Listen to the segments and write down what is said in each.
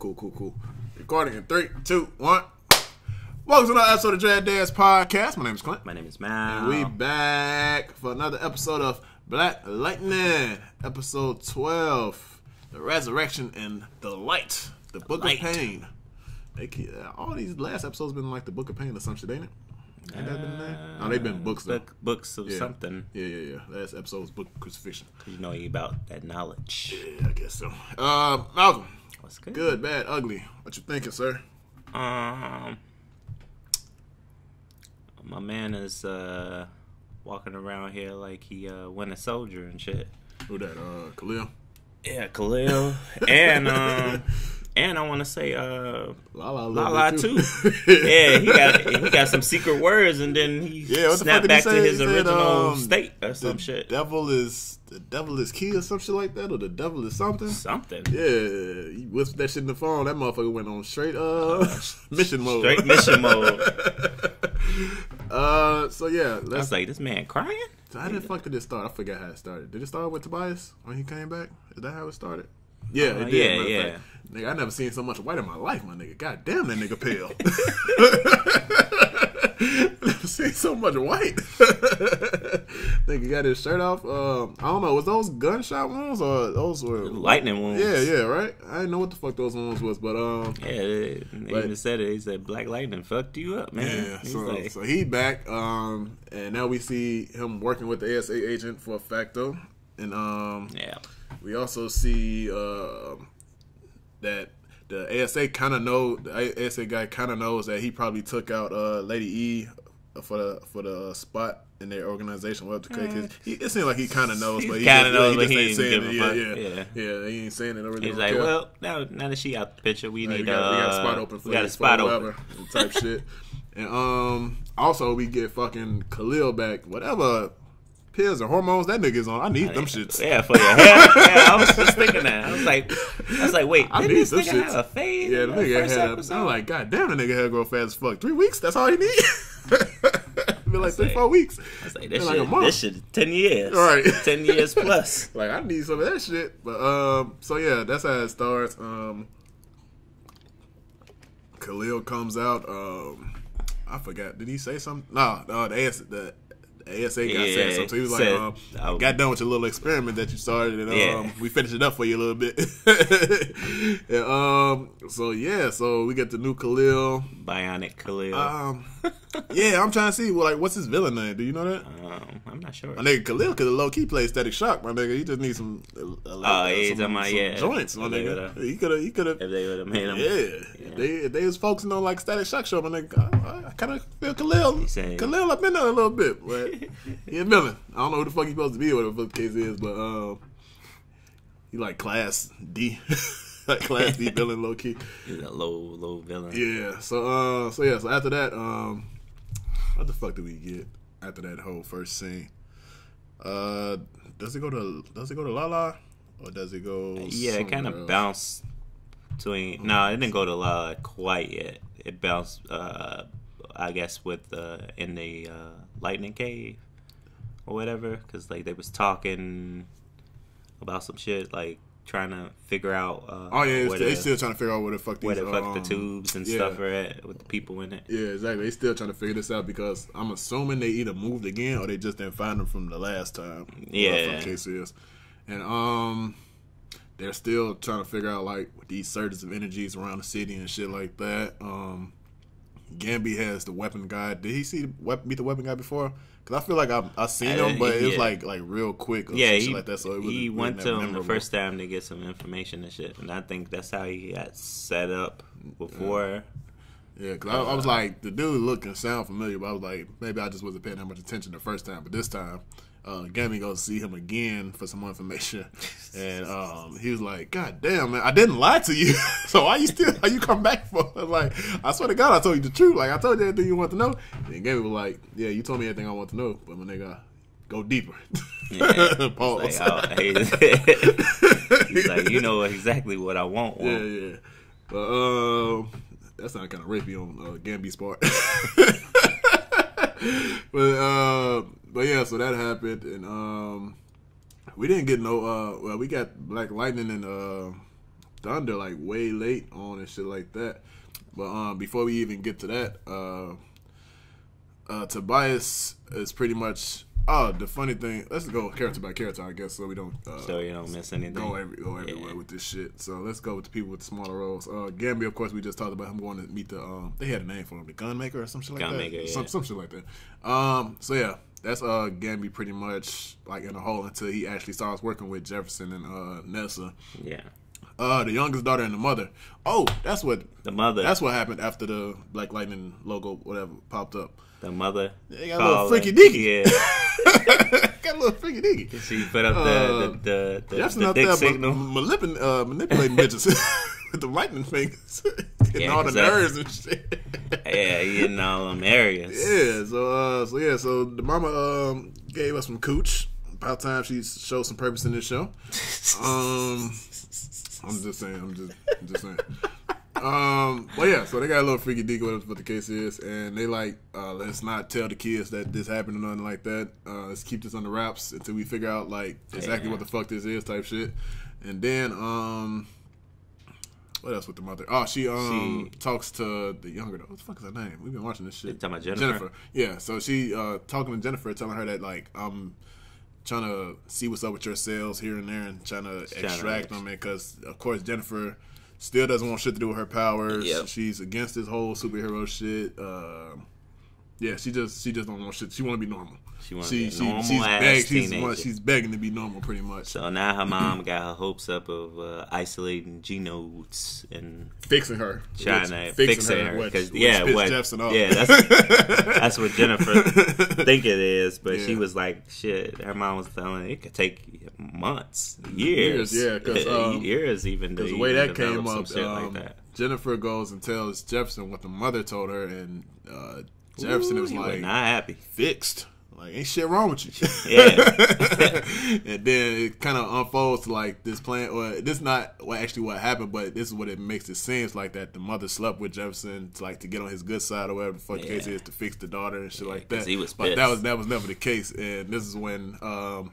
Cool, cool, cool. Recording in three, two, one. Welcome to another episode of Dread Dads Podcast. My name is Clint. My name is Mal. And we back for another episode of Black Lightning, episode 12. The Resurrection and the Light. The Book Light. of Pain. They keep, all these last episodes been like the Book of Pain or some shit, ain't it? Ain't that been name? No, they've been books though. Book, books of Yeah. something. Yeah, yeah, yeah. Last episode was Book of Crucifixion. You know about that knowledge. Yeah, I guess so. Uh, Malcolm, What's good? good, bad, ugly. What you thinking, sir? Um, my man is uh walking around here like he uh went a soldier and shit. Who that? Uh, Khalil. Yeah, Khalil, and um, and I want to say uh, La a little Lala bit, too. yeah, he got he got some secret words, and then he Yeah, what the fuck snapped back to his He said, original um, state or some shit. devil is the devil is key or some shit like that, or the devil is something. Something. Yeah, he that shit in the phone. That motherfucker went on straight uh mission mode. Straight mission mode. uh, so yeah, I was let's. like, this man crying. How did the fuck did it start? I forgot how it started. Did it start with Tobias when he came back? Is that how it started? Yeah, Uh, it did. yeah, yeah. fact. Nigga, I never seen so much white in my life, my nigga. God damn, that nigga pale. never seen so much white. nigga got his shirt off. Um, I don't know. Was those gunshot wounds or those were Lightning wounds. Yeah, yeah, right. I didn't know what the fuck those wounds was, but um, Yeah, they, they But- even said it. He said Black Lightning fucked you up, man. Yeah, He's so, like, so he back, um, and now we see him working with the ASA agent for a Facto, and um, yeah, we also see uh, that the ASA kind of know the ASA guy kind of knows that he probably took out uh, Lady E for the for the uh, spot in their organization. What the case? He, it seems like he kind of knows, but he kinda knows, he but just he ain't ain't saying it. Yeah, yeah, Yeah. yeah, He ain't saying it. Really he's like, care. well, now now that she out the picture, we Like, need we, got, uh, we got a spot open for we got you, a spot for open. whatever, type shit. And um, also we get fucking Khalil back. Whatever pills or hormones that nigga's on, I need them shits. Yeah, for your hair. yeah, I was just thinking that. I was like, I was like, wait, I need this nigga shits. have a fade? Yeah, the nigga had. episode? I'm like, god damn, the nigga hair grow fast as fuck. Three weeks? That's all he need. Been like three, like- four weeks. I was like, this like shit, month. this shit, ten years, Right. ten years plus. Like I need some of that shit. But um, so yeah, that's how it starts. Um, Khalil comes out. Um, I forgot. Did he say something? No, no. The AS, the, the ASA guy Yeah, said something. So he was like, said- um, I- "Got done with your little experiment that you started, and um, Yeah. we finished it up for you a little bit." and, um, so yeah, so we get the new Khalil. Bionic Khalil. Um, yeah, I'm trying to see. Well, like, what's his villain name? Do you know that? um, I'm not sure. My nigga Khalil could have low key play Static Shock. My nigga, he just needs some. Uh, uh, Oh, yeah, some, talking about, some yeah. joints. My If nigga, he could have. He could have. If they would have made him, Yeah, If they if they was focusing on like Static Shock show. My nigga, I, I kind of feel Khalil. Khalil up in there a little bit, but he a villain. I don't know who the fuck he's supposed to be, or whatever the case is, but um, he like class D, like class D villain, low key. he's a low, low villain. Yeah. So uh so yeah, so after that, um what the fuck do we get after that whole first scene? Uh does it go to does it go to Lala? Or does it go Yeah, it kinda else? bounced between. No, it didn't go to La quite yet. It bounced, uh, I guess, with uh, in the uh, lightning cave or whatever, because like they was talking about some shit, like trying to figure out. Uh, Oh yeah, they the, still trying to figure out where the fuck these where the fuck um, the tubes and yeah. stuff are at with the people in it. Yeah, exactly. They still trying to figure this out because I'm assuming they either moved again or they just didn't find them from the last time. Yeah. the case is. And um they're still trying to figure out like these surges of energies around the city and shit like that. Um Gambi has the weapon guy. Did he see the weapon, meet the weapon guy before? Because I feel like I've, I've seen Uh, him, but it was like like real quick. Or Yeah, he, like that. So it was he went to him the first time to get some information and shit, and I think that's how he got set up before. Yeah, because I, I was like, the dude looked and sound familiar, but I was like, maybe I just wasn't paying that much attention the first time. But this time, uh, Gambi goes to see him again for some more information, and um, he was like, "God damn, man, I didn't lie to you. so why you still why you come back for?" I was like, I swear to God, I told you the truth. Like I told you everything you want to know. And Gambi was like, "Yeah, you told me everything I want to know, but my nigga, go deeper." Yeah. Pause. Like, oh, he- he's like, you know exactly what I want. Yeah, want. yeah. But um, that sounded kind of rapey on uh, Gambi's part. but uh, but yeah, so that happened, and um, we didn't get no. Uh, well, we got Black Lightning and uh, Thunder like way late on and shit like that. But um, before we even get to that, uh, uh, Tobias is pretty much. Oh, the funny thing. Let's go character by character, I guess, so we don't. Uh, So you don't miss anything. go every, go everywhere Yeah. with this shit. So let's go with the people with the smaller roles. Uh, Gambia, of course, we just talked about him going to meet the. Um, they had a name for him, the Gunmaker or some shit like Gunmaker, that. yeah. Some some shit like that. Um, so yeah, that's uh Gambi pretty much like in a hole until he actually starts working with Jefferson and uh Nessa. Yeah. Uh, the youngest daughter and the mother. Oh, that's what The mother. that's what happened after the Black Lightning logo, whatever, popped up. the mother. They got a little freaky deaky. Yeah. got a little freaky diggy. She put up the Uh, the the, the, the out dick there signal. ma- manipulating, uh, manipulating bitches with the lightning fingers, getting Yeah, all the nerves and shit. yeah, in all them areas. Yeah, so uh, so yeah, so the mama um gave us some cooch. About time she showed some purpose in this show. Um, I'm just saying, I'm just, I'm just saying. Um, but yeah, so they got a little freaky deaky with what the case is, and they like, uh, let's not tell the kids that this happened or nothing like that. Uh, let's keep this under wraps until we figure out like exactly Yeah. what the fuck this is, type shit. And then, um, what else with the mother? Oh, she um She- talks to the younger. What the fuck is her name? We've been watching this shit. Talking about Jennifer? Yeah, so she uh talking to Jennifer, telling her that like I'm trying to see what's up with your sales here and there, and trying to extract ex- them, because of course Jennifer still doesn't want shit to do with her powers. Yep. She's against this whole superhero shit. Uh, yeah, she just she just don't want shit. She want to be normal. She wanna she, be she normal she's ass beg, she's, teenager. she's begging to be normal, pretty much. So now her mom got her hopes up of uh, isolating G nodes and fixing her, trying Which- to fixing her because yeah, pissed what, yeah, that's that's what Jennifer think it is. But she was like, shit. Her mom was telling her it could take months, years, Years, yeah, 'cause, um, years even Because the way that came up, shit um, like that. Jennifer goes and tells Jefferson what the mother told her, and uh, Jefferson Ooh, was like, not happy. fixed. Like, ain't shit wrong with you. Yeah. and then it kind of unfolds to like this plan, or this not what actually what happened, but this is what it makes it seems like that the mother slept with Jefferson to like to get on his good side or whatever the fuck the case is to fix the daughter and shit Yeah, like that. he was but that was that was never the case, and this is when um,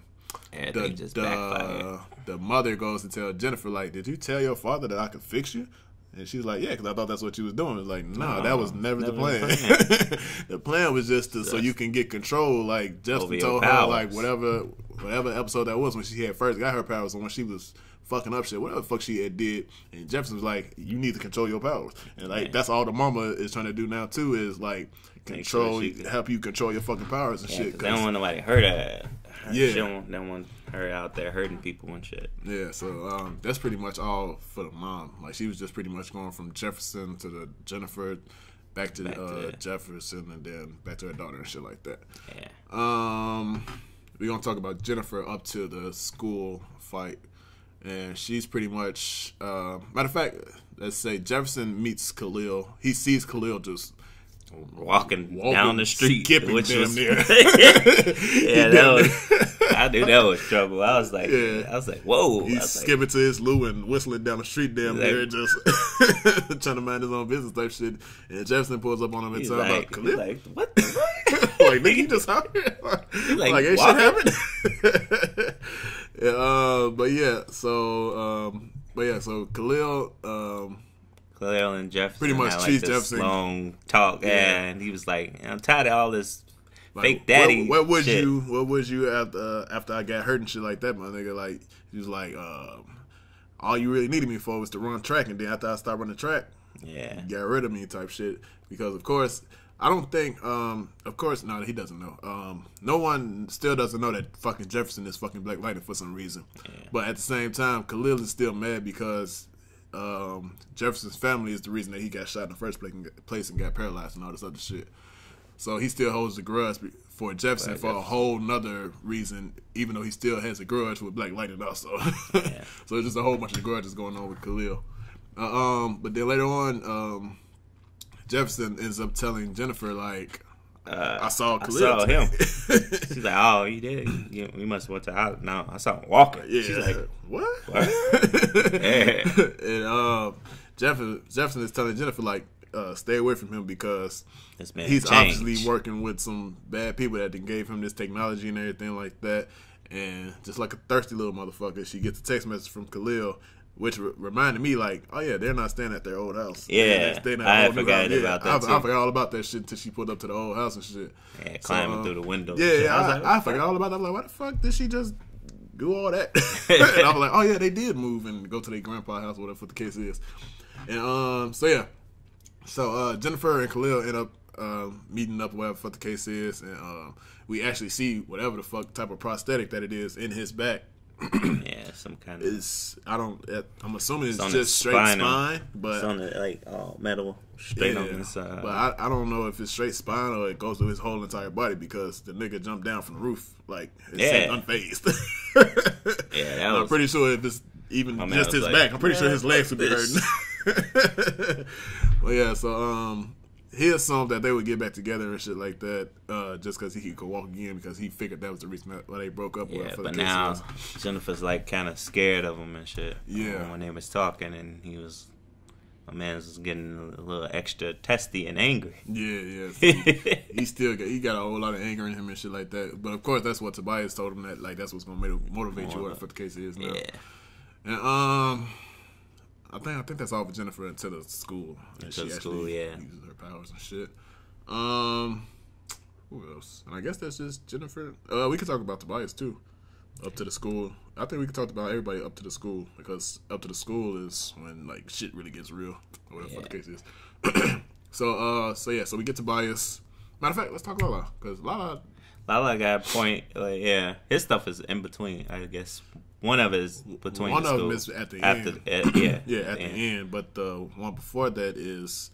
the just the, the mother goes to tell Jennifer like, "Did you tell your father that I could fix you?" And she's like, "Yeah, because I thought that's what you was doing." It's like, "No, No, that was never, the plan. the the plan was just to, so you can get control." Like Justin told her, like whatever whatever episode that was when she had first got her powers, and when she was fucking up shit, whatever the fuck she had did, and Jefferson was like, "You need to control your powers," and like Yeah. that's all the mama is trying to do now too is like Make sure control, help you control your fucking powers and Yeah, shit. 'cause they don't want nobody hurt her. her Yeah. She don't, don't want her out there hurting people and shit. Yeah, so um, that's pretty much all for the mom. Like she was just pretty much going from Jefferson to the Jennifer, back to Back uh, to- Jefferson, and then back to her daughter and shit like that. Yeah. Um, we're gonna talk about Jennifer up to the school fight, and she's pretty much. Uh, matter of fact, let's say Jefferson meets Khalil. He sees Khalil just Walking, Walking, down the street, skipping which damn was near. yeah, that was. I knew that was trouble. I was like, Yeah. I was like, whoa. He's was like, skipping to his loo and whistling down the street damn Like- just trying to mind his own business type shit. And Jefferson pulls up on him and tells like, about he's Khalil. like, what the fuck? like, nigga, you just out here. like, like, ain't shit happened. yeah, uh, but yeah, so, um, but yeah, so Khalil, um, Khalil and Jefferson Pretty much had, like this Jefferson. long talk, Yeah. and he was like, "I'm tired of all this like, fake daddy." What, what would shit. you? What would you after uh, after I got hurt and shit like that, my nigga? Like, he was like, um, all you really needed me for was to run track, and then after I stopped running track, Yeah, got rid of me type shit because of course I don't think um of course no he doesn't know um no one still doesn't know that fucking Jefferson is fucking Black Lightning for some reason but at the same time Khalil is still mad because um Jefferson's family is the reason that he got shot in the first place and got, place and got paralyzed and all this other shit so he still holds the grudge for Jefferson Right, for a whole nother reason even though he still has a grudge with Black Lightning also so it's just a whole bunch of grudges going on with Khalil uh, um, but then later on, um, Jefferson ends up telling Jennifer like, uh, "I saw I Khalil." saw him. She's like, "Oh, you did? You, we must have went to out. No, I saw him walking." yeah. She's like, what? What? Yeah. and um, Jefferson, Jefferson is telling Jennifer like, uh, "Stay away from him because he's changed." obviously working with some bad people that gave him this technology and everything like that." And just like a thirsty little motherfucker, she gets a text message from Khalil which re- reminded me like, oh yeah, they're not staying at their old house. Yeah, They- they in that I forgot about that, I, I forgot all about that shit until she pulled up to the old house and shit. Yeah, climbing um, through the window. Yeah, yeah, I was I, like, I forgot all about that. I'm like, why the fuck did she just do all that? and I was like, oh yeah, they did move and go to their grandpa's house, whatever the case is. And um, so yeah, so uh, Jennifer and Khalil end up um, meeting up, whatever the fuck the case is, and um, we actually see whatever the fuck type of prosthetic that it is in his back. Yeah, some kind of. It's I don't. I'm assuming it's his just straight spinal. spine, but It's on the like all metal straight on the side. but I, I don't know if it's straight spine or it goes through his whole entire body because the nigga jumped down from the roof like it Yeah. unfazed. Yeah, that I'm pretty sure if it's even just his like, back, I'm pretty sure his legs would be hurting. but yeah, so um, he assumed that they would get back together and shit like that, uh, just because he could walk again because he figured that was the reason that why they broke up. yeah, but now was. Jennifer's like kind of scared of him and shit. Yeah. um, when they was talking, and he was, my man was getting a little extra testy and angry. Yeah, yeah. He, he still got he got a whole lot of anger in him and shit like that. But of course, that's what Tobias told him that like that's what's gonna motiv- motivate you, whatever the case is. Now. Yeah, And um, I think I think that's all for Jennifer until the school. And Until she school, yeah. uses her powers and shit. Um, who else? And I guess that's just Jennifer. Uh, we could talk about Tobias too. Up to the school. I think we could talk about everybody up to the school because up to the school is when like shit really gets real. Or whatethe fuck the case is. so uh, so yeah, so we get Tobias. Matter of fact, let's talk Lala because Lala Lala got a point. Like, yeah, his stuff is in between. I guess one of it is between. One the of them is at the After, end. at- yeah, yeah at the end, but the one before that is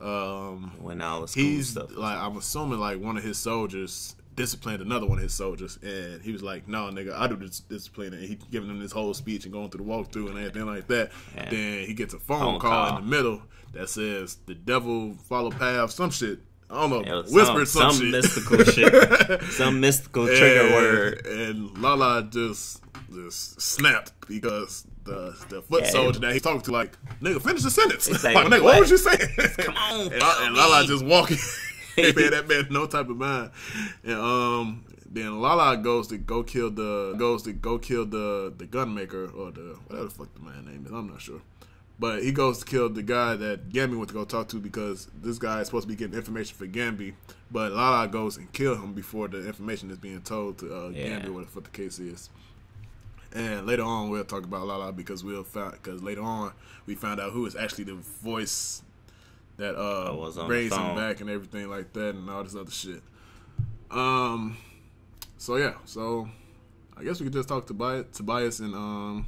um when all the school he's stuff. like I'm assuming like one of his soldiers disciplined another one of his soldiers, and he was like, "No, nigga, I do this discipline." And he giving him this whole speech and going through the walkthrough and everything like that. Yeah. Then he gets a phone, Phone call, call. in the middle that says, "The devil follow path," some shit. I don't know, whispered some, some shit. mystical shit. Some mystical trigger and, word. And Lala just just snapped because the the foot Yeah, soldier that he's talking to like, nigga, finish the sentence. Like, like, nigga, what what? was you saying? Come on, and, and Lala just walking. they made that man no type of mind. And um then Lala goes to go kill the goes to go kill the the gun maker or the whatever the fuck the man name is. I'm not sure. But he goes to kill the guy that Gambi went to go talk to because this guy is supposed to be getting information for Gambi. But Lala goes and kill him before the information is being told to uh, Yeah. Gambi, whatever the case is. And later on, we'll talk about Lala because we'll find because later on we found out who is actually the voice that uh raised him back and everything like that and all this other shit. Um, so yeah, so I guess we could just talk to Tobias, Tobias and um,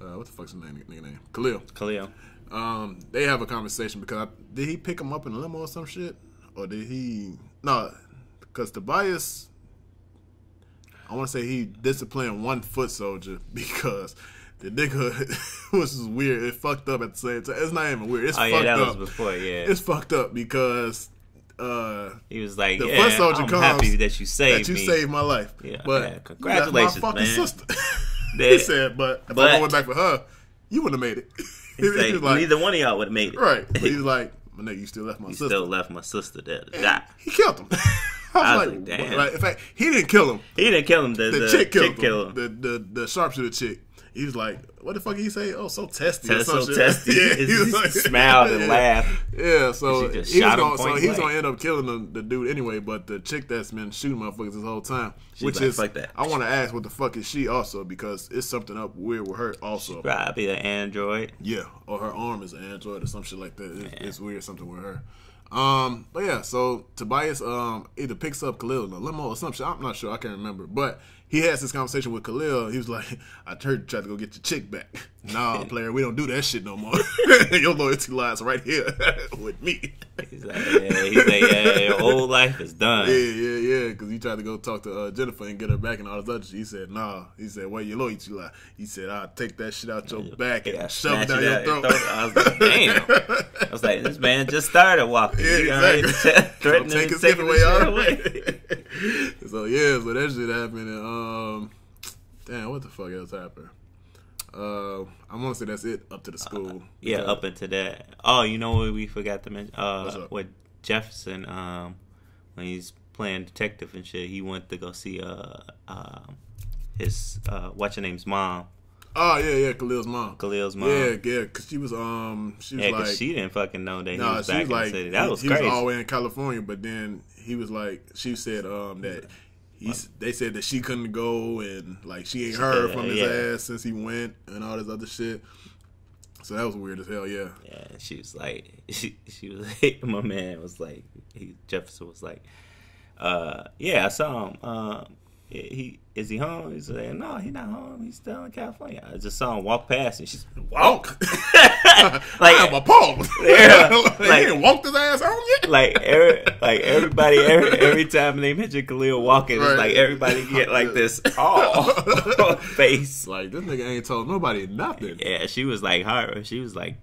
uh, what the fuck's his name? Nigga name? Khalil. Khalil. Um, they have a conversation because I, did he pick him up in a limo or some shit, or did he? No, because Tobias. I want to say he disciplined one foot soldier because the nigga was weird. It fucked up at the same time. It's not even weird. It's Oh fucked yeah, that up. was before. Yeah, It's fucked up because uh, he was like, the "Yeah, foot soldier I'm comes happy that you saved that you me." saved my life. Yeah, but yeah, you congratulations, my fucking man. sister. That- he said, but if I went back for her, you wouldn't have made it. He's He was like, neither one of y'all would have made it. right. But he's like, my nigga, you still left my He sister. still left my sister there to die. He killed him. I I was was like, like, damn. like, in fact, he didn't kill him. He didn't kill him. The, The, the chick killed him. killed him. The, the the sharpshooter chick. He was like, what the fuck did he say? Oh, so testy. so shit. testy. Yeah, he, he was like- smiled and yeah. laughed. Yeah, so he was gonna, so he's gonna end up killing the, the dude anyway. But the chick that's been shooting motherfuckers this whole time, which like, is "Fuck that." I want to ask, what the fuck is she also? Because it's something up weird with her also. Probably an android. Yeah, or her arm is an android or some shit like that. It's, it's weird something with her. Um, but yeah, so Tobias um either picks up Khalil in a limo or some shit. I'm not sure. I can't remember. But he has this conversation with Khalil. He was like, "I heard you tried to go get your chick back. Nah, player, we don't do that shit no more. your loyalty lies right here with me." He's like, yeah, he's like, yeah, your whole life is done. Yeah, yeah, yeah. Because he tried to go talk to uh, Jennifer and get her back and all this other shit. He said, "Nah." He said, "Where your loyalty lie?" He said, "I'll take that shit out your back and Yeah, shove it down your throat." throat. I was like, damn. I was like, this man just started walking. Yeah, exactly. threatening So take to take his away away. so yeah, so that shit happened. And, um, damn, what the fuck else happened? Uh, I want to say that's it up to the school. Yeah, up into that. Oh, you know what we forgot to mention? What's Uh, with Jefferson, um, when he's playing detective and shit, he went to go see uh, um his uh, what's her name's mom. Oh yeah, yeah, Khalil's mom. Khalil's mom. Yeah, yeah, because she was um she was Yeah, like she didn't fucking know that he was back was in like the city. That he, was he crazy. was all the way in California, but then he was like she said um that he they said that she couldn't go and like she ain't heard from his Yeah. ass since he went and all this other shit. So that was weird as hell. Yeah. Yeah, she was like, she, she was like, my man was like, he Jefferson was like, uh, yeah, I saw him. Um, he is he home? He's like, no, he's not home. He's still in California. I just saw him walk past, and she's Walk. Like- I'm appalled. Yeah, like, like- he ain't walked his ass home yet. like every, like everybody every, every time they mention Khalil walking, Right. it's like everybody get like this oh face. Like this nigga ain't told nobody nothing. Yeah, she was like heart. She was like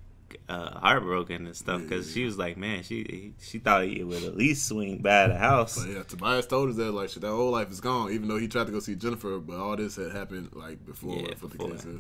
uh, heartbroken and stuff because she was like, man, she she thought he would at least swing by the house. But yeah, Tobias told us that like shit, that whole life is gone. Even though he tried to go see Jennifer, but all this had happened like before. Yeah, what the before.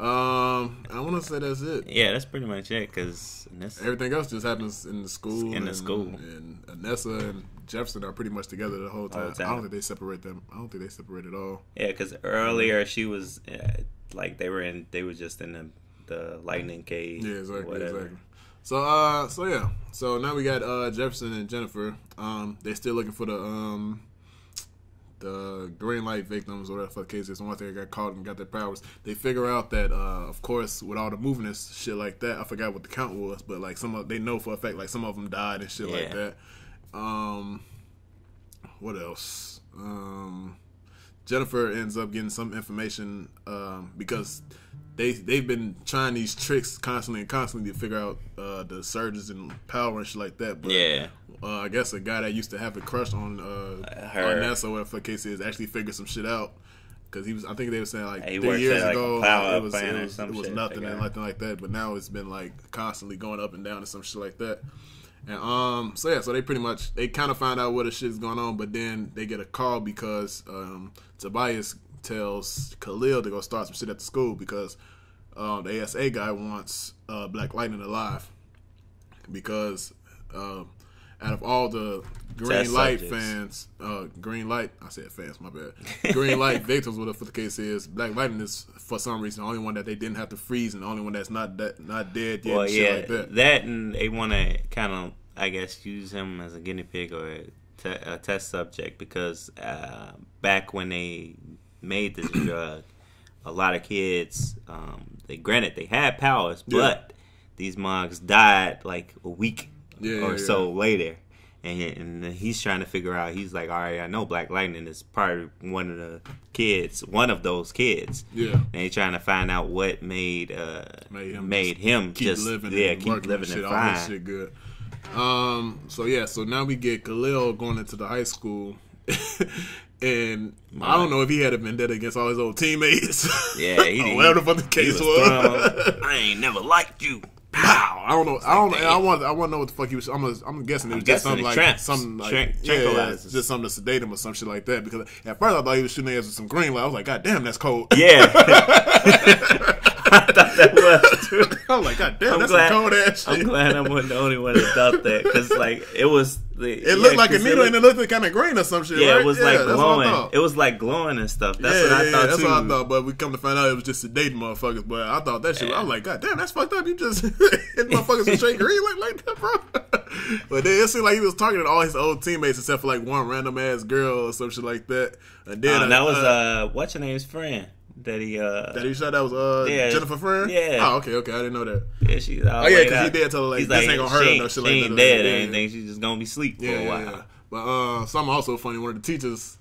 Um, I want to say that's it. Yeah, that's pretty much it. Because Everything else just happens in the school. In the and, school. and Anissa and Jefferson are pretty much together the whole time. I don't think they separate them. I don't think they separate at all. yeah, because earlier she was uh, like they were in they were just in the the lightning cage. Yeah, exactly, whatever. exactly. So, uh, so yeah, so now we got uh Jefferson and Jennifer. Um, they're still looking for the um the green light victims or whatever the fuck case is. Once they got caught and got their powers, they figure out that uh, of course, with all the movements, shit like that. I forgot what the count was, but like some of they know for a fact, like some of them died and shit like that. Um, what else? Um, Jennifer ends up getting some information um, because they they've been trying these tricks constantly and constantly to figure out uh, the surges and power and shit like that. But Yeah, uh, I guess a guy that used to have a crush on uh, Her. on NASA, whatever the case is, actually figured some shit out. Because he was, I think they were saying like He three years at, ago, power it was, it was, it was nothing and nothing like that. But now it's been like constantly going up and down and some shit like that. And um, so yeah, so they pretty much they kind of find out what the shit is going on, but then they get a call because um, Tobias tells Khalil to go start some shit at the school because um, the ASA guy wants uh, Black Lightning alive because um, out of all the Green Test Light subjects. fans, uh, Green Light, I said fans, my bad. Green Light victims, whatever the case is, Black Lightning is for some reason the only one that they didn't have to freeze and the only one that's not that not dead yet. well, yeah, like that. that. and they want to kind of, I guess, use him as a guinea pig or a, te- a test subject because uh, back when they made this drug, a lot of kids, um, they granted they had powers, Yeah. but these mugs died like a week Yeah, or yeah, so later. And, and he's trying to figure out. He's like, all right, I know Black Lightning is probably one of the kids, one of those kids. Yeah. And they trying to find out what made uh, Made him made him keep just living yeah keep living and shit, and all this shit good. Um, so yeah, so now we get Khalil going into the high school, and I don't know if he had a vendetta against all his old teammates. Yeah, he- or whatever the fuck the case was was. I ain't never liked you. Pow! I don't know. I don't. I want. I want to know what the fuck he was. I'm. A, I'm guessing it was I'm just something like tramps. something like Tran- yeah, just something to sedate him or some shit like that. Because at first I thought he was shooting us with some green light. I was like, God damn, that's cold. Yeah, I thought that was too. I was like, God damn, I'm that's glad- some cold ass shit. I'm glad I wasn't the only one that thought that because like it was It looked like a needle and it looked like kind of green or some shit. yeah, right? it was like what I glowing. It was like glowing and stuff. That's yeah, what I thought that's too. what I thought. But we come to find out it was just sedating motherfuckers. But I thought that shit. I was like, God damn, that's fucked up. You just hit motherfuckers with straight green like, like that, bro. but then it seemed like he was talking to all his old teammates except for like one random ass girl or some shit like that. And then Uh, uh, that was uh, what's your name's friend that he uh that he shot. That was uh Yeah. Jennifer Friend. Yeah. Oh, okay, okay. I didn't know that. yeah she's all Oh, yeah, because he did tell her, like, He's this ain't gonna hurt she her, no shit she like ain't dead or Yeah, anything. She's just gonna be asleep for Yeah, a while. yeah. But uh, something also funny. One of the teachers.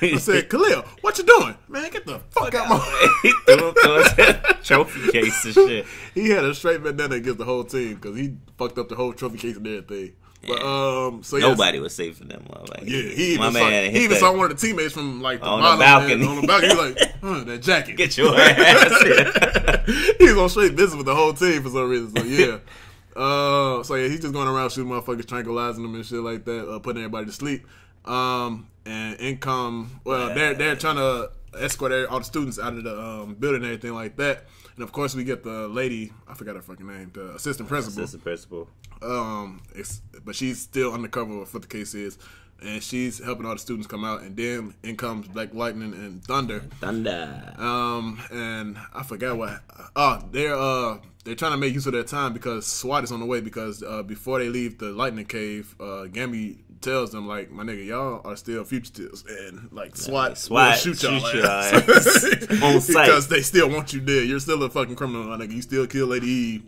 I said, Khalil, what you doing? Man, get the fuck out my. he threw him trophy case and shit. he had a straight vendetta against the whole team because he fucked up the whole trophy case and everything. But um, so yes, Nobody was safe for them. Like, Yeah, he my even, saw, man he even saw one of the teammates from like the On the bottom balcony. and on the balcony. He was like, huh, that jacket. Get your ass here. he on straight business with the whole team for some reason. So yeah. Uh, so yeah, he's just going around shooting motherfuckers, tranquilizing them and shit like that, uh, putting everybody to sleep. Um, and income. Well, they're they're trying to escort all the students out of the um, building and everything like that. And of course, we get the lady. I forgot her fucking name. The assistant principal. Assistant principal. Um, it's, but she's still undercover what the case is. And she's helping all the students come out. And then in comes Black Lightning and Thunder. Thunder. Um, and I forgot what. Oh, they're uh they're trying to make use of their time because SWAT is on the way. Because uh, before they leave the Lightning Cave, uh, Gambi tells them like, "My nigga, y'all are still fugitives, and like SWAT, SWAT will shoot y'all shoot ass. ass on sight. because they still want you dead. You're still a fucking criminal, my nigga. You still kill Lady Eve."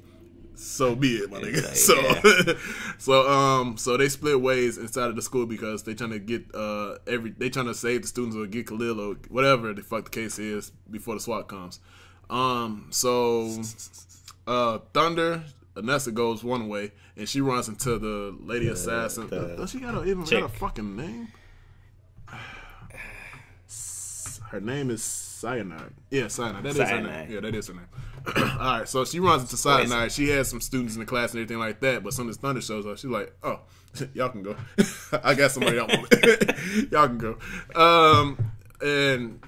So be it, my nigga. Exactly, So, so um, so they split ways inside of the school because they trying to get uh every they trying to save the students or get Khalil or whatever the fuck the case is before the SWAT comes. Um, so uh, Thunder Anissa goes one way and she runs into the lady assassin. the Does she got a, even chick. got a fucking name? Her name is Cyanide. Yeah, Cyanide. That is her name. Yeah, that is her name. All right, so she runs into Cyanide. She has some students in the class and everything like that. But soon as Thunder shows up, she's like, "Oh, y'all can go. I got somebody else. y'all can go." Um, and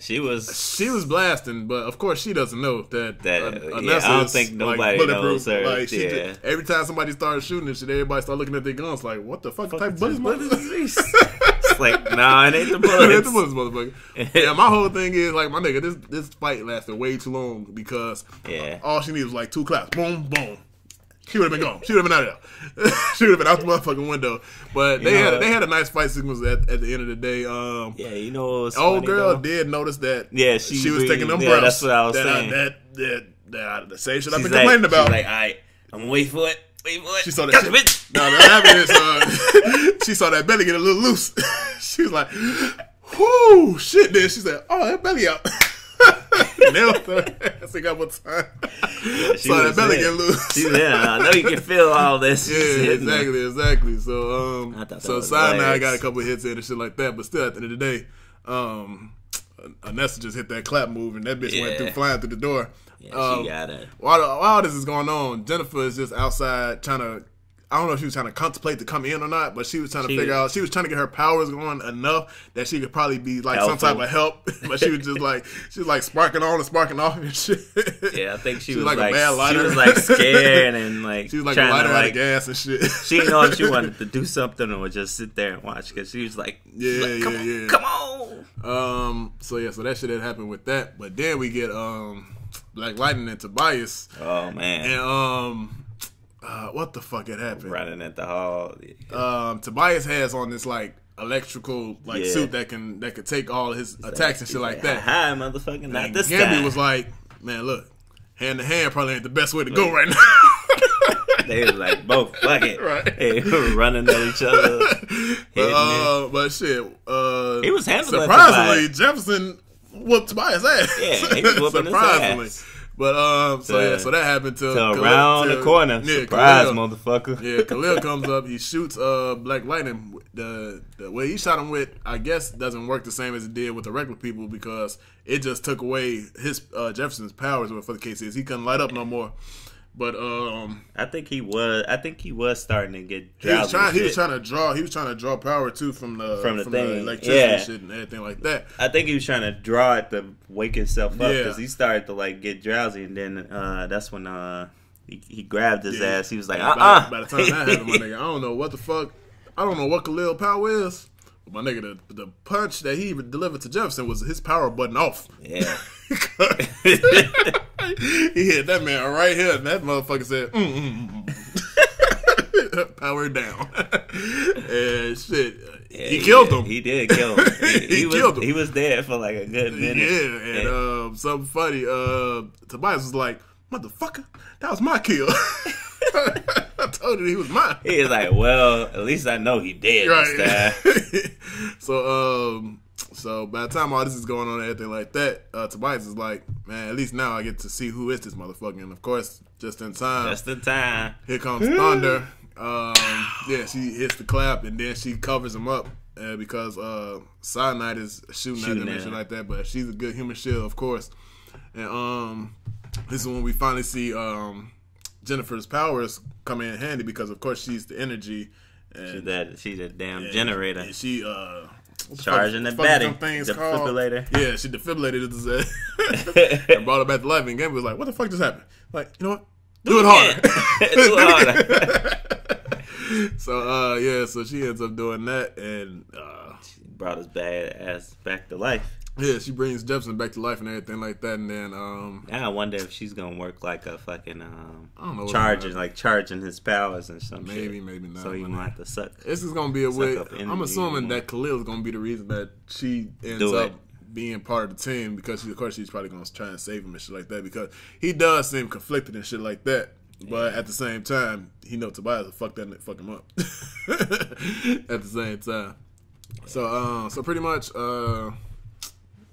She was. she was blasting, but of course she doesn't know that. That- uh, yeah, I don't think like, nobody bulletproof. knows her. Like, she Yeah. just- every time somebody started shooting and shit, everybody start looking at their guns like, "What the fuck, type of bullets, What is motherfucker?" this? It's like, nah, it ain't the bullets. the bullets, motherfucker. yeah, my whole thing is like, my nigga, this this fight lasted way too long because Yeah. all she needed was like two claps, boom, boom. She would have been gone. She would have been out of there. she would have been out the motherfucking window. But they know had they had a nice fight sequence at, at the end of the day. Um, Yeah, you know old funny, girl though? did notice that. Yeah, she she was taking them yeah, breaths. that's what I was that saying. that that that the same shit I've been like, complaining about. Like, all right, I'm gonna wait for it. Wait. She saw that shit. bitch. No, that happened is uh, she saw that belly get a little loose. she was like, "Whoo, shit!" Then she said, "Oh, that belly out." Nailed her ass a couple times. She saw that was belly get loose. In. I know you can feel all this. Yeah, exactly, exactly. So, um, I so was Cyanide hilarious. got a couple hits in and shit like that, but still, at the end of the day, um, Anissa just hit that clap move and that bitch went through flying through the door. Yeah, Um, she got it. while, while this is going on, Jennifer is just outside trying to. I don't know if she was trying to contemplate to come in or not, but she was trying to She- figure out. She was trying to get her powers going enough that she could probably be like some type of help. but she was just like she was like sparking on and sparking off and shit. Yeah, I think she, She was, was like a like, bad she was like scared and like she was like a lighter to out of gas and shit. she didn't know if she wanted to do something or just sit there and watch because she was like, Yeah, like, come yeah, on, yeah. come on. Um. So yeah. So that shit had happened with that. But then we get um Black Lightning and Tobias Oh man, and um uh, what the fuck had happened? running at the hall. Um. Tobias has on this like electrical like Yeah. suit that can that could take all his attacks and shit like that. Hi, motherfucker, not And this Gambi time. was like, man, look, hand to hand probably ain't the best way to go right now. they was like, both, fuck it. Right. They were running at each other. but, it. uh, but shit, uh, He was handling surprisingly. Jefferson whooped Tobias ass. Yeah, he was whooping his surprisingly. ass. But um, so To- yeah, so that happened to, So Khalil- around to- the corner, yeah, surprise, Khalil. motherfucker. Yeah, Khalil comes up. He shoots uh Black Lightning. The the way he shot him with, I guess, doesn't work the same as it did with the regular people because it just took away his uh, Jefferson's powers. For the case is, he couldn't light up no more. But um, I think he was. I think he was starting to get he was trying. He was trying to draw. He was trying to draw power too from the From the thing, electricity yeah. and shit and everything like that. I think he was trying to draw it to wake himself up Yeah. because he started to like get drowsy, and then uh, that's when uh, he, he grabbed his Yeah. ass. He was like, By- uh, uh By, the time that happened, my nigga, I don't know what the fuck. I don't know what Khalil power is. My nigga, the, the punch that he even delivered to Jefferson was his power button off. yeah. he hit that man right here, and that motherfucker said, mm, mm, mm. "Power down." and shit, he Yeah, killed him. He did kill him. He, He he was, killed him. He was there for like a good minute. yeah, and um, something funny. Uh, Tobias was like, "Motherfucker, that was my kill." I told you he was mine. he was like, "Well, at least I know he did this time." Right. so um so by the time all this is going on and everything like that, uh Tobias is like, man, at least now I get to see who is this motherfucker. And of course, just in time, Just in time. here comes Thunder. Um yeah, she hits the clap and then she covers him up. Uh, because uh Cyanide is shooting, Shooting at them and shit like that, but she's a good human shield, of course. And um this is when we finally see um Jennifer's powers come in handy because of course she's the energy and She's that. She's a damn and- generator. And she uh the Charging fuck- the battery. things called? Defibrillator. Yeah, she defibrillated it and brought her back to life. And Gambi was like, "What the fuck just happened?" Like, you know what? Do it harder. Do it harder. so so uh, yeah, so she ends up doing that, and uh, She brought his bad ass back to life. Yeah, she brings Jefferson back to life and everything like that, and then um, Now I wonder if she's gonna work like a fucking um, I don't know charging, like charging his powers and something. maybe, shit. maybe not. So he might have to suck. This is gonna be a way. I'm assuming that Khalil is gonna be the reason that she ends Do up it. being part of the team because she, of course she's probably gonna try and save him and shit like that because he does seem conflicted and shit like that. But at the same time, he know Tobias will fuck that fuck him up. at the same time, so um, so pretty much, uh,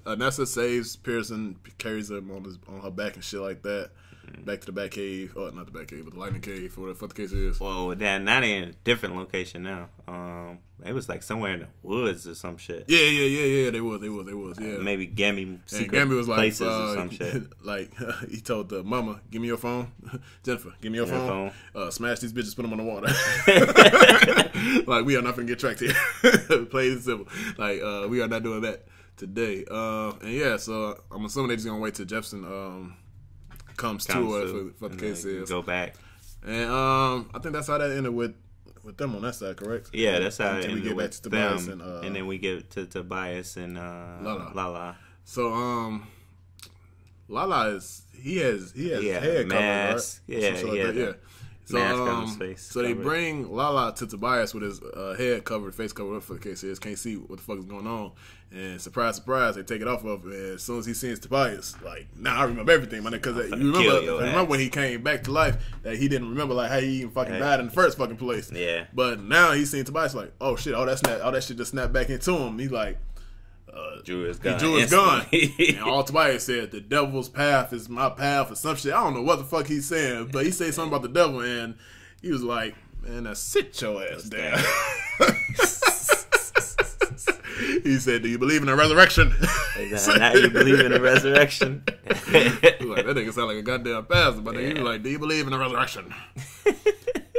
uh, Nessa saves Pearson, carries him on his on her back and shit like that. Back to the back cave, or not the back cave, but the lightning cave, or whatever the case is. Well, that not in a different location now. Um, it was like somewhere in the woods or some shit. Yeah, yeah, yeah, yeah. They was, they was, they was. Yeah. Maybe Gambi secret Gambi was like, places uh, or some shit. like he told the mama, "Give me your phone, Jennifer. Give me your your phone. Uh, smash these bitches, put them on the water. Mm-hmm. like we are not gonna get tracked here. Plain and simple. Like uh, we are not doing that today. Uh, and yeah, so I'm assuming they're just gonna wait till Jefferson um, comes, to Comes to- for, for the case is. Go back. And um, I think that's how that ended with with them on that side, correct? Yeah, that's how it Until we ended get back with to them, and, uh, and then we get to Tobias and uh, Lala. Lala. So um, Lala is he has he has Yeah, head mask. covered, right? Yeah, Some shit he had that, yeah. So um, so they bring Lala to Tobias with his uh, head covered, face covered, whatever the case is. Can't see what the fuck is going on. And surprise, surprise, they take it off of. him. And as soon as he sees Tobias, like, nah, I remember everything, man. Because you remember, remember when he came back to life that he didn't remember like how he even fucking died in the first fucking place. Yeah. But now he's seen Tobias like, oh shit, all that snap, all that shit just snapped back into him. He's like, uh, Drew is he gone. drew his gun. instantly. and all Tobias said, the devil's path is my path or some shit. I don't know what the fuck he's saying, but he said something about the devil and he was like, man, now sit your ass down. he said, do you believe in a resurrection? now you believe in a resurrection. He was like, that nigga sound like a goddamn pastor, but then he was like, do you believe in a resurrection?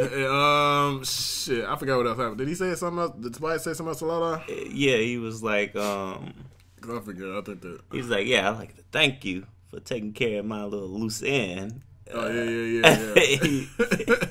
Um, shit, I forgot what else happened. Did he say something else? Did Tobias say something else to Lala? yeah, he was like, um, I forget. I think that. he was like, yeah, I'd like to thank you for taking care of my little loose end. Oh yeah, yeah, yeah, yeah.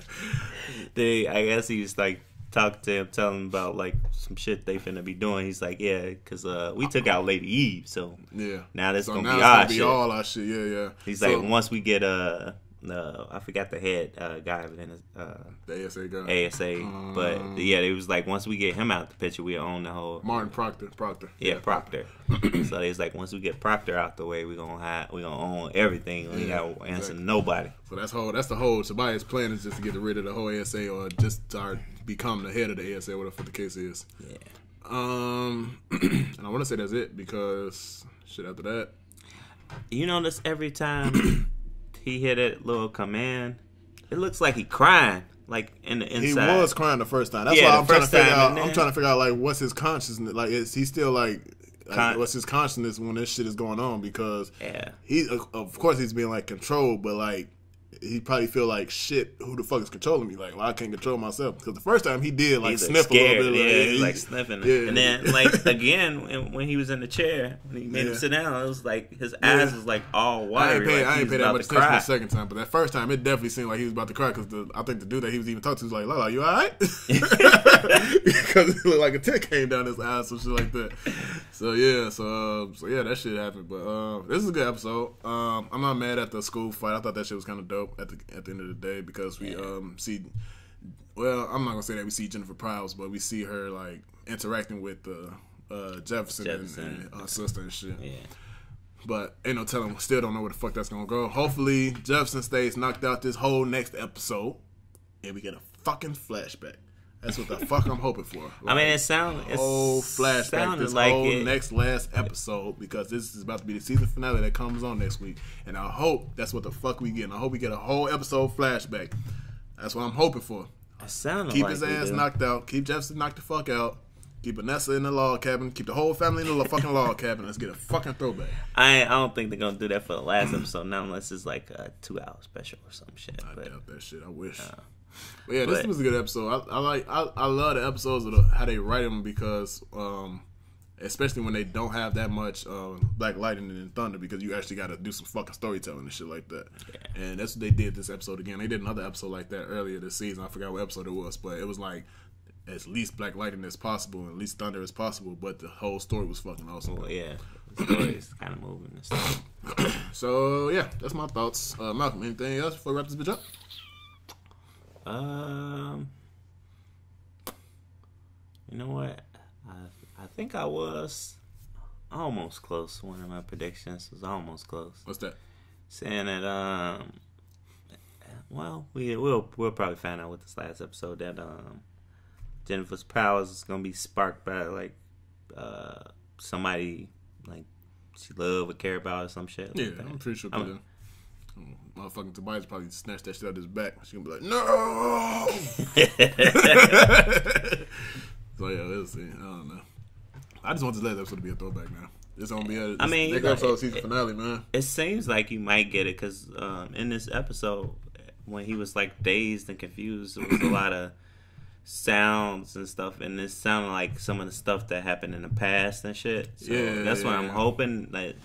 they, I guess he was like talking to him, telling him about like some shit they finna be doing. He's like, yeah, because uh, we took out Lady Eve, so yeah. now this So gonna now be it's our gonna be shit. all our shit. Yeah, yeah. He's So, like, once we get uh, uh, I forgot the head uh, guy, but then uh, the ASA guy, ASA. but yeah, it was like once we get him out the picture, we own the whole. Martin Proctor. Proctor. Yeah, Proctor. so it's like once we get Proctor out the way, we gonna have we gonna own everything. We Yeah, gotta answer exactly. nobody. So that's whole. That's the whole. Tobias' plan is just to get rid of the whole ASA or just start become the head of the ASA, whatever the case is. Yeah. Um, and I want to say that's it because shit. After that, You notice every time he hit that little command, it looks like he crying, like in the inside, he was crying the first time. That's Yeah, why I'm trying to figure out. and I'm trying to figure out like what's his consciousness. Like, is he still like? like, Con- what's his consciousness when this shit is going on? Because Yeah. he, of- of course, he's being like controlled, but like he probably feel like shit. Who the fuck is controlling me? Like, well, I can't control myself. Because the first time he did like He's sniff scared, a little bit, yeah, like, he- like sniffing, yeah. and then like again when, he was in the chair, when he made Yeah. him sit down, it was like his Yeah. eyes was like all I ain't pay, like I ain't pay that much attention the second time, but that first time it definitely seemed like he was about to cry because I think the dude that he was even talking to was like, "Lala, you all right?" Because it looked like a tick came down his eyes, some shit like that. So yeah, so um, so yeah, that shit happened. But um, this is a good episode. Um, I'm not mad at the school fight. I thought that shit was kind of dope at the at the end of the day because we um see. Well, I'm not gonna say that we see Jennifer Prowse, but we see her like interacting with uh, uh, Jefferson, Jefferson. and, and sister and shit. Yeah. But ain't no telling. We still don't know where the fuck that's gonna go. Hopefully, Jefferson stays knocked out this whole next episode, and we get a fucking flashback. That's what the fuck I'm hoping for. I mean, it sounds whole flashback this like whole it. next last episode because this is about to be the season finale that comes on next week, and I hope that's what the fuck we get. And I hope we get a whole episode flashback. That's what I'm hoping for. It sounded Keep like his ass knocked out. Keep Jefferson knocked the fuck out. Keep Vanessa in the log cabin. Keep the whole family in the fucking log cabin. Let's get a fucking throwback. I I don't think they're gonna do that for the last episode now, unless it's like a two hour special or some shit. I But doubt that shit. I wish. Uh, but yeah, this but- was a good episode. I, I like. I, I love the episodes of the, how they write them because, um, especially when they don't have that much um, Black Lightning and Thunder, because you actually got to do some fucking storytelling and shit like that. Yeah. And that's what they did this episode again. They did another episode like that earlier this season. I forgot what episode it was, but it was like as least Black Lightning as possible and least Thunder as possible, but the whole story was fucking awesome. Well, yeah, the story's kind of moving. So yeah, that's my thoughts. Uh, Malcolm, anything else before we wrap this bitch up? Um, you know what? I I think I was almost close. One of my predictions was almost close. What's that? saying that um well we we'll we'll probably find out with this last episode that um Jennifer's powers is gonna be sparked by like uh somebody like she love or care about or some shit. Yeah, like that. I'm pretty sure. I'm, motherfucking Tobias probably snatched that shit out of his back. She gonna be like, no. so yeah, we'll see. I don't know. I just want this last episode to be a throwback now. It's gonna be a. I mean, next like, episode season finale, man. it seems like you might get it because um, in this episode, when he was like dazed and confused, there was a lot of sounds and stuff, and it sounded like some of the stuff that happened in the past and shit. So Yeah, that's what yeah, I'm yeah. hoping that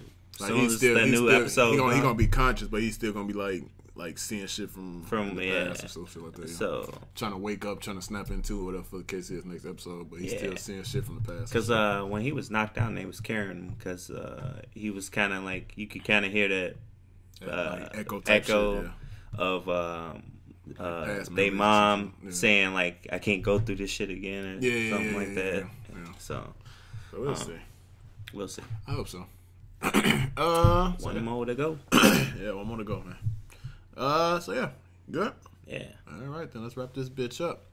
Like soon he's still, the he's new still, episode, He gonna, he gonna be conscious, but he's still gonna be like like seeing shit from From, the yeah. past or some shit like that. yeah. so trying to wake up, trying to snap into whatever the case is next episode, but he's Yeah. still seeing shit from the past. because uh, when he was knocked down, they was carrying him because uh, he was kind of like you could kind of hear that uh, like echo echo shit, of um, uh, they mom yeah. saying like I can't go through this shit again or Yeah, yeah, something yeah, like yeah, that. yeah, yeah. So So we'll Uh, see. we'll see. I hope so. uh, so One more to go. yeah, one more to go, man. Uh, so yeah, good. Yeah. All right, then let's wrap this bitch up.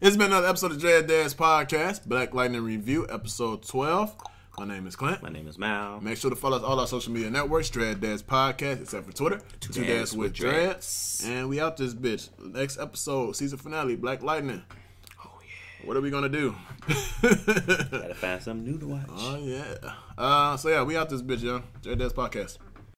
It's been another episode of Dread Dad's podcast, Black Lightning Review, episode twelve. My name is Clint. My name is Mal. Make sure to follow us all our social media networks, Dread Dads Podcast, except for Twitter. Two, Dads Dads with with Dreads. And we out this bitch. Next episode, season finale, Black Lightning. What are we gonna do? Gotta find something new to watch. oh yeah. Uh so yeah, we out this bitch, yo. Dread Dads Podcast.